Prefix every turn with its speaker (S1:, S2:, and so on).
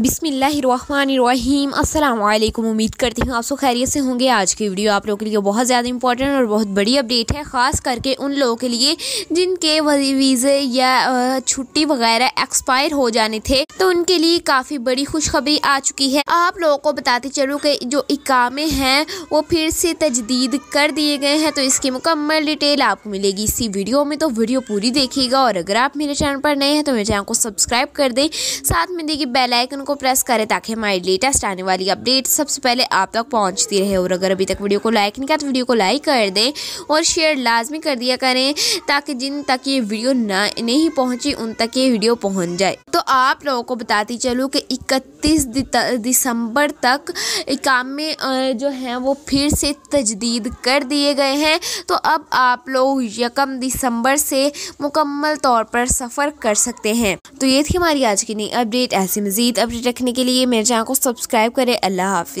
S1: बिसमीम अल्लाम उम्मीद करती हूँ आप सब खैरियत से होंगे। आज की वीडियो आप लोगों के लिए बहुत ज़्यादा इंपॉर्टेंट और बहुत बड़ी अपडेट है, ख़ास करके उन लोगों के लिए जिनके वीज़े या छुट्टी वगैरह एक्सपायर हो जाने थे तो उनके लिए काफ़ी बड़ी खुशखबरी आ चुकी है। आप लोगों को बताते चलो कि जो इकामे हैं, वो फिर से तजदीद कर दिए गए हैं तो इसकी मुकम्मल डिटेल आपको मिलेगी इसी वीडियो में। तो वीडियो पूरी देखिएगा और अगर आप मेरे चैनल पर नए हैं तो मेरे चैनल को सब्सक्राइब कर दें। साथ में देखिए बेलाइकन को प्रेस करें ताकि हमारी लेटेस्ट आने वाली अपडेट सबसे पहले आप तक पहुँचती रहे और अगर अभी तक वीडियो को लाइक नहीं किया तो वीडियो को लाइक कर दें और शेयर लाजमी कर दिया करें ताकि जिन तक ये वीडियो ना, नहीं पहुँची, उन तक ये वीडियो पहुँच जाए। तो आप लोगों को बताती चलूँ कि इकतीस दिसंबर तक इकामे जो हैं वो फिर से तजदीद कर दिए गए हैं। तो अब आप लोग यकम दिसंबर से मुकम्मल तौर पर सफ़र कर सकते हैं। तो ये थी हमारी आज की नई अपडेट ऐसी मज़ीद अपडेट रखने के लिए मेरे चैनल को सब्सक्राइब करें। अल्लाह हाफि